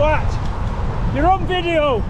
twat. You're on video.